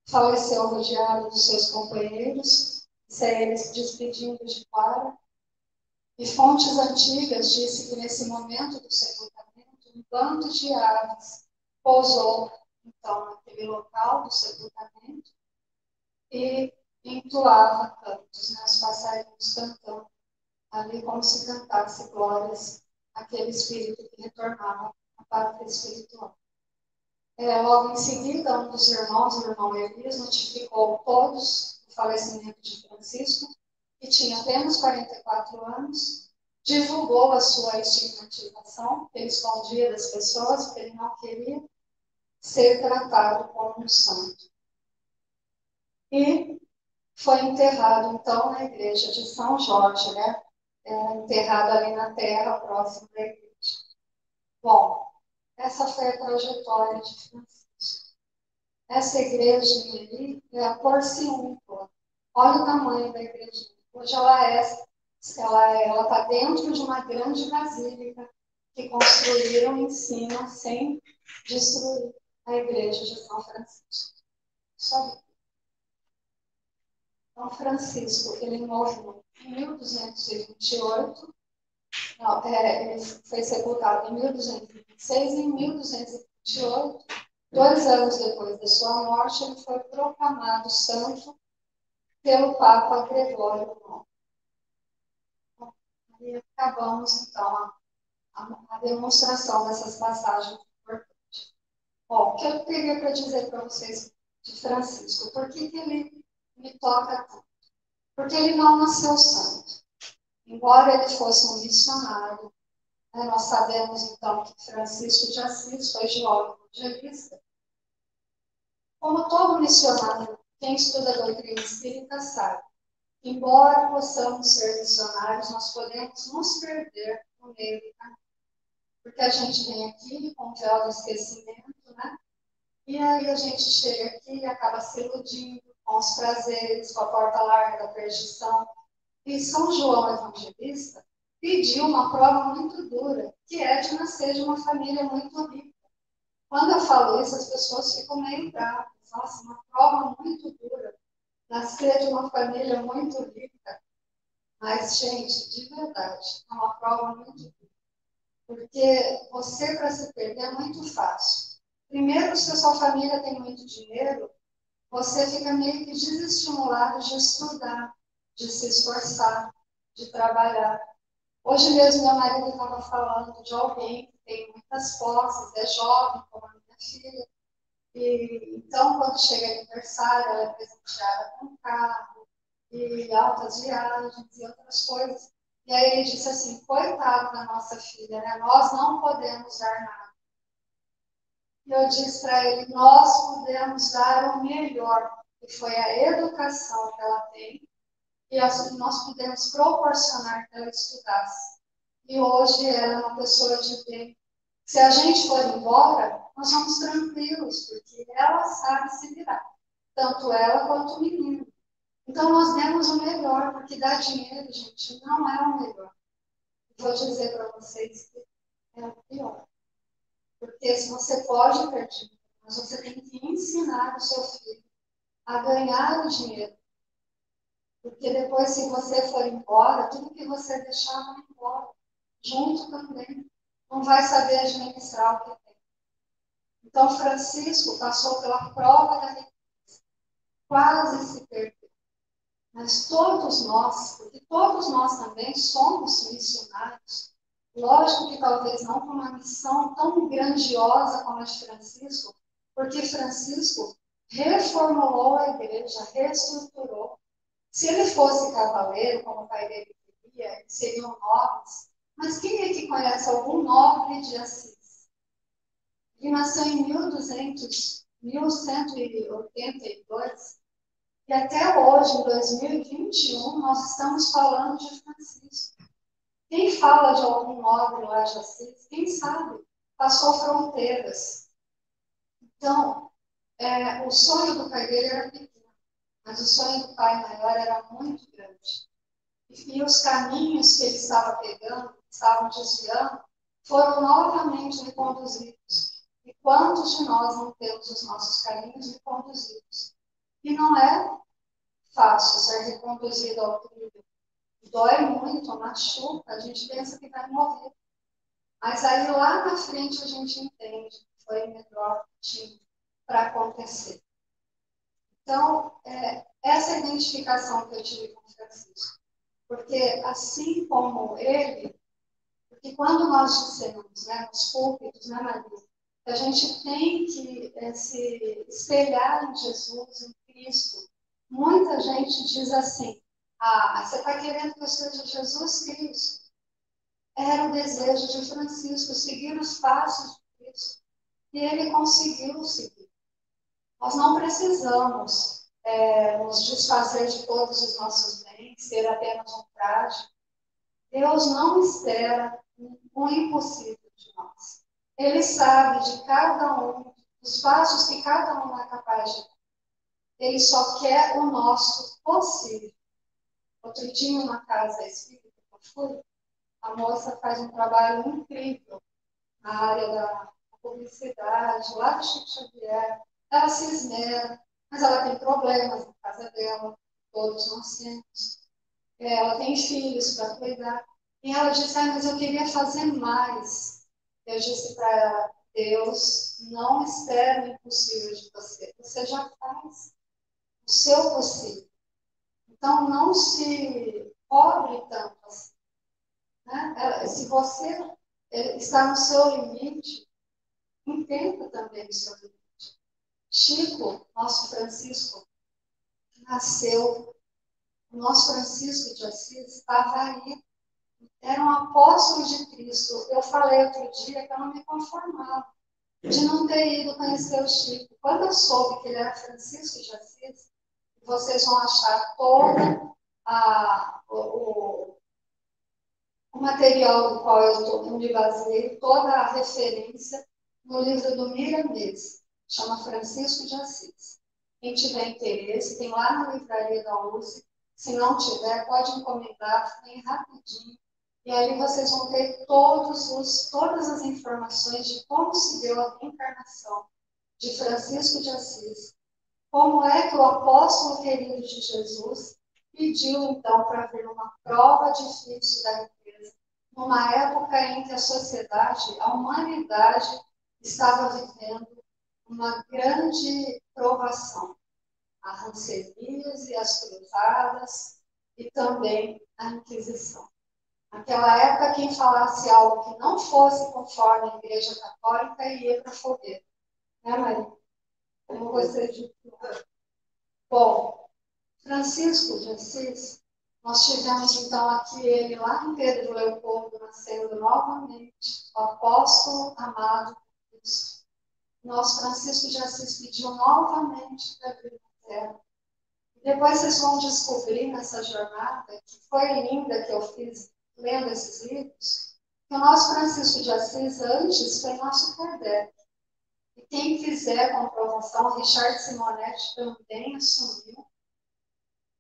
Faleceu rodeado dos seus companheiros, sem ele se despedindo de Clara. E fontes antigas disse que nesse momento do sepultamento, um bando de aves pousou, então, naquele local do sepultamento e entoava cantos, né? os passarinhos cantando, ali como se cantasse glórias àquele espírito que retornava pátria espiritual. É, logo em seguida, um dos irmãos, o irmão Elias, notificou todos o falecimento de Francisco, que tinha apenas 44 anos, divulgou a sua estigmatização, que ele escondia das pessoas, porque ele não queria ser tratado como um santo. E foi enterrado, então, na igreja de São Jorge, né? É, enterrado ali na terra, próximo da igreja. Bom, essa foi a trajetória de Francisco. Essa igreja ali é a Porciúncula. Olha o tamanho da igreja. Hoje ela é, ela ela está dentro de uma grande basílica que construíram em cima sem destruir a igreja de São Francisco. Só São Francisco, ele morreu em 1228. Não, é, ele foi sepultado em 1226 e em 1228, dois anos depois da sua morte, ele foi proclamado santo pelo Papa Gregório IX. E acabamos, então, a, a, a demonstração dessas passagens importantes. Bom, o que eu teria para dizer para vocês de Francisco? Por que, que ele me toca tanto? Porque ele não nasceu santo. Embora ele fosse um missionário, né, nós sabemos então que Francisco de Assis foi geólogo evangelista. Como todo missionário, quem estuda a doutrina espírita sabe, embora possamos ser missionários, nós podemos nos perder no meio do caminho. Porque a gente vem aqui com o véu do esquecimento, né? E aí a gente chega aqui e acaba se iludindo com os prazeres, com a porta larga da perdição. E São João Evangelista pediu uma prova muito dura, que é nascer de uma família muito rica. Quando eu falo isso, as pessoas ficam meio bravas. Nossa, uma prova muito dura. Nascer de uma família muito rica. Mas, gente, de verdade, é uma prova muito dura. Porque você, para se perder, é muito fácil. Primeiro, se a sua família tem muito dinheiro, você fica meio que desestimulado de estudar, de se esforçar, de trabalhar. Hoje mesmo, meu marido estava falando de alguém que tem muitas posses, é jovem, como a minha filha. E, então, quando chega aniversário, ela é presenteada com carro, e altas viagens e outras coisas. E aí ele disse assim: coitado da nossa filha, né? nós não podemos dar nada. E eu disse para ele: nós podemos dar o melhor, que foi a educação que ela tem, e assim nós podemos proporcionar que ela estudasse. E hoje ela é uma pessoa de bem. Se a gente for embora, nós vamos tranquilos, porque ela sabe se virar, tanto ela quanto o menino. Então nós demos o melhor, porque dar dinheiro, gente, não é o melhor. Vou dizer para vocês que é o pior. Porque se você pode dinheiro, mas você tem que ensinar o seu filho a ganhar o dinheiro. Porque depois, se você for embora, tudo que você deixar vai embora. Junto também. Não vai saber administrar o que tem. Então, Francisco passou pela prova da riqueza. Quase se perdeu. Mas todos nós, porque todos nós também somos missionários, Lógico que talvez não com uma missão tão grandiosa como a de Francisco, porque Francisco reformulou a igreja, reestruturou. Se ele fosse cavaleiro, como o pai dele queria, seriam nobres. Mas quem é que conhece algum nobre de Assis? Ele nasceu em 1200, 1182 e até hoje, em 2021, nós estamos falando de Francisco. Quem fala de algum nobre lá de Assis, quem sabe, passou fronteiras. Então, é, o sonho do pai dele era pequeno, mas o sonho do pai maior era muito grande. E, os caminhos que ele estava pegando, estavam desviando, foram novamente reconduzidos. E quantos de nós não temos os nossos caminhos reconduzidos? E não é fácil ser reconduzido ao trilho. Dói muito, machuca, a gente pensa que vai morrer. Mas aí lá na frente a gente entende que foi melhor para acontecer. Então, é, essa identificação que eu tive com Francisco. Porque assim como ele, porque quando nós dissemos, né, nos púlpitos, né, Maria, que a gente tem que é, se espelhar em Jesus, em Cristo, muita gente diz assim, ah, você está querendo que eu seja Jesus Cristo. Era o desejo de Francisco, seguir os passos de Cristo. E ele conseguiu seguir. Nós não precisamos é, nos desfazer de todos os nossos bens, ter apenas um traje. Deus não espera o impossível de nós. Ele sabe de cada um, dos passos que cada um é capaz de dar. Ele só quer o nosso possível. Outro dia, uma casa espírita eu fui, a moça faz um trabalho incrível na área da publicidade, lá do Chico Xavier. Ela se esmera, mas ela tem problemas na casa dela, todos nós temos. É, ela tem filhos para cuidar. E ela disse, ah, mas eu queria fazer mais. Eu disse para ela, Deus não espera o impossível de você. Você já faz o seu possível. Então, não se cobre tanto assim. Né? Se você é, está no seu limite, entenda também o seu limite. Chico, nosso Francisco, nasceu, o nosso Francisco de Assis estava aí, era um apóstolo de Cristo. Eu falei outro dia que eu não me conformava de não ter ido conhecer o Chico. Quando eu soube que ele era Francisco de Assis, vocês vão achar todo a, o, o, material do qual eu, tô, me baseei, toda a referência no livro do Miramês, chama Francisco de Assis. Quem tiver interesse, tem lá na livraria da USE. Se não tiver, pode encomendar, vem rapidinho. E aí vocês vão ter todos os, todas as informações de como se deu a reencarnação de Francisco de Assis como é que o apóstolo querido de Jesus pediu, então, para ver uma prova difícil da riqueza, numa época em que a sociedade, a humanidade, estava vivendo uma grande provação. A rancerias e as cruzadas e também a Inquisição. Naquela época, quem falasse algo que não fosse conforme a Igreja Católica ia para a fogueira. Né, Maria? como você disse. Bom, Francisco de Assis, nós tivemos então aqui ele lá em Pedro Leopoldo, nascendo novamente, o apóstolo amado de Cristo. Nosso Francisco de Assis pediu novamente para vir na terra. Depois vocês vão descobrir nessa jornada, que foi linda que eu fiz lendo esses livros, que o nosso Francisco de Assis antes foi nosso Kardec. E quem a comprovação, Richard Simonetti também assumiu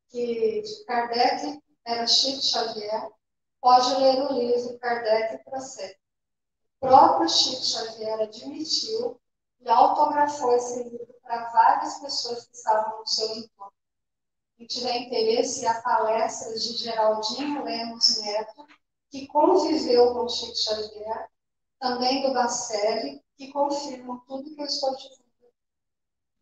que Kardec era Chico Xavier, pode ler o livro Kardec e Procede. O próprio Chico Xavier admitiu e autografou esse livro para várias pessoas que estavam no seu entorno. Quem tiver interesse, há palestras de Geraldinho Lemos Neto, que conviveu com Chico Xavier, também do Bacelli, que confirmam tudo que eu estou dizendo.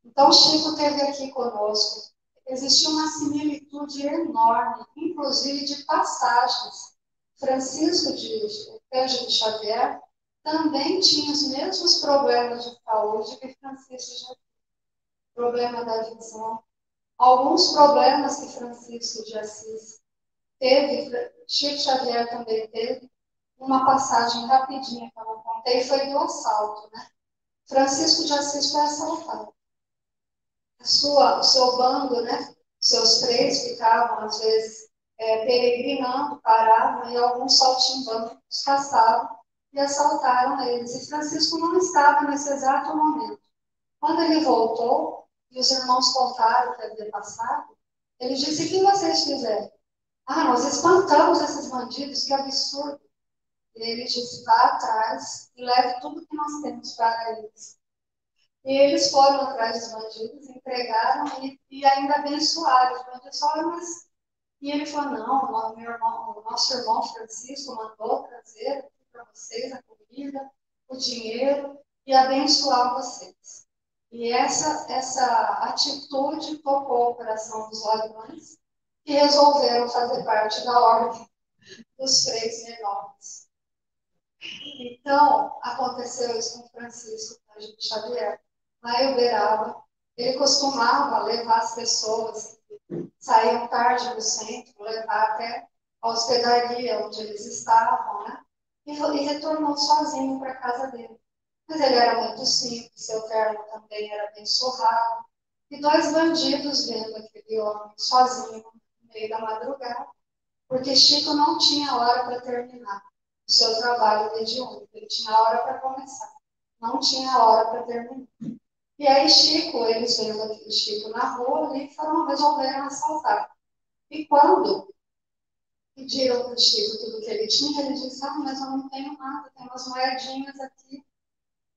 Então, Chico esteve aqui conosco. Existiu uma similitude enorme, inclusive de passagens. Francisco de Cândido Xavier também tinha os mesmos problemas de saúde que Francisco Xavier. Problema da visão. Alguns problemas que Francisco de Assis teve, Chico Xavier também teve, uma passagem rapidinha que eu não contei foi do assalto, né? Francisco de Assis foi assaltado. Sua, o seu bando, né? Seus três ficavam, às vezes, é, peregrinando, paravam, e alguns saltimbancos passavam e assaltaram eles. E Francisco não estava nesse exato momento. Quando ele voltou, e os irmãos contaram o que havia passado, ele disse: O que vocês fizeram? Ah, nós espantamos esses bandidos, que absurdo. E ele disse: Vá atrás e leve tudo que nós temos para eles. E eles foram atrás dos bandidos, entregaram e, e ainda abençoaram. Os bandidos falaram, mas. E ele falou: Não, meu irmão, o nosso irmão Francisco mandou trazer para vocês a comida, o dinheiro e abençoar vocês. E essa, essa atitude tocou o coração dos ladrões que resolveram fazer parte da ordem dos três menores. Então, aconteceu isso com Francisco Xavier. Lá em Uberaba, ele costumava levar as pessoas que saíam tarde do centro, levar até a hospedaria onde eles estavam, né? E, retornou sozinho para a casa dele. Mas ele era muito simples, seu terno também era bem surrado. E dois bandidos vendo aquele homem sozinho no meio da madrugada, porque Chico não tinha hora para terminar o seu trabalho mediúnico, ele tinha hora para começar, não tinha hora para terminar. E aí Chico, eles vendo aquele Chico na rua ali, foram resolveram assaltar. E quando pediram para o Chico tudo que ele tinha, ele disse, ah, mas eu não tenho nada, tem umas moedinhas aqui.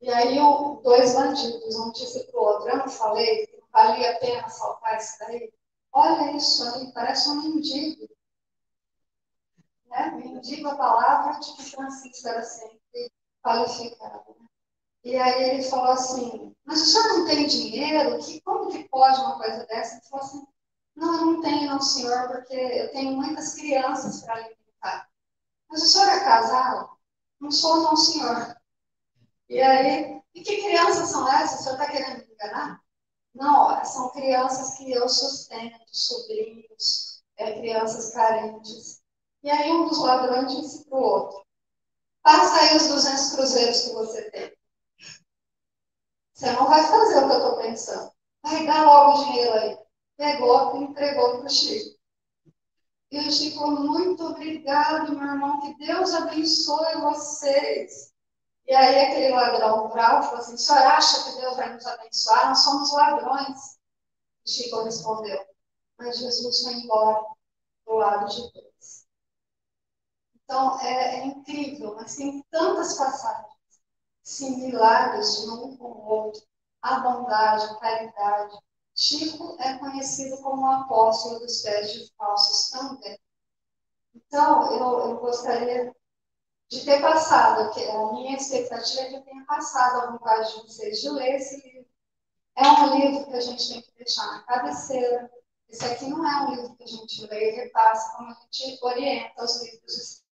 E aí o, dois bandidos, um disse para o outro, eu não falei que não valia a pena assaltar isso daí? Olha isso aí, parece um mendigo. Né? Mendigo a palavra de que Francisco era sempre qualificado. Né? E aí ele falou assim, mas o senhor não tem dinheiro? Que, como que pode uma coisa dessa? Ele falou assim, não, eu não tenho não, senhor, porque eu tenho muitas crianças para alimentar. Mas o senhor é casado? Não sou não, senhor. E aí, e que crianças são essas? O senhor está querendo me enganar? Não, são crianças que eu sustento, sobrinhos, é, crianças carentes. E aí um dos ladrões disse para o outro, passa aí os 200 cruzeiros que você tem. Você não vai fazer o que eu estou pensando. Vai dar logo o dinheiro aí. Pegou e entregou para o Chico. E o Chico falou, muito obrigado, meu irmão, que Deus abençoe vocês. E aí aquele ladrão bravo falou assim, o senhor acha que Deus vai nos abençoar? Nós somos ladrões. O Chico respondeu, mas Jesus foi embora do lado de Deus. Então, é, é incrível, mas tem tantas passagens similares de um com o outro. A bondade, a caridade. Chico é conhecido como o apóstolo dos pés de falsos também. Então, eu, eu gostaria de ter passado, que a minha expectativa é que eu tenha passado a vontade de vocês de ler esse livro. É um livro que a gente tem que deixar na cabeceira. Esse aqui não é um livro que a gente lê e repassa como a gente orienta os livros